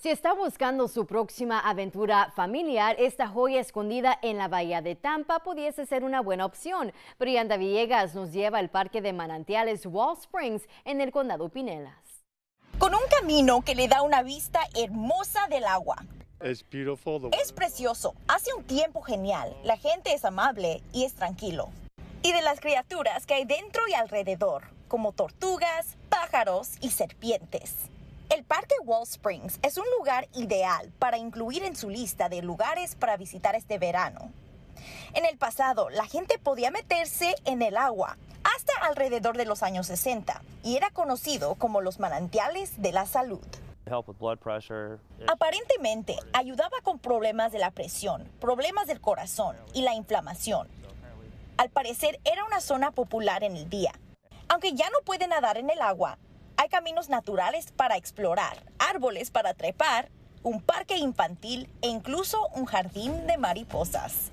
Si está buscando su próxima aventura familiar, esta joya escondida en la bahía de Tampa pudiese ser una buena opción. Brianda Villegas nos lleva al parque de manantiales Wall Springs en el condado Pinelas. Con un camino que le da una vista hermosa del agua. Es Es precioso, hace un tiempo genial, la gente es amable y es tranquilo. Y de las criaturas que hay dentro y alrededor, como tortugas, pájaros y serpientes. El Parque Wall Springs es un lugar ideal para incluir en su lista de lugares para visitar este verano. En el pasado, la gente podía meterse en el agua hasta alrededor de los años 60 y era conocido como los manantiales de la salud. Aparentemente, ayudaba con problemas de la presión, problemas del corazón y la inflamación. Al parecer, era una zona popular en el día. Aunque ya no puede nadar en el agua, hay caminos naturales para explorar, árboles para trepar, un parque infantil e incluso un jardín de mariposas.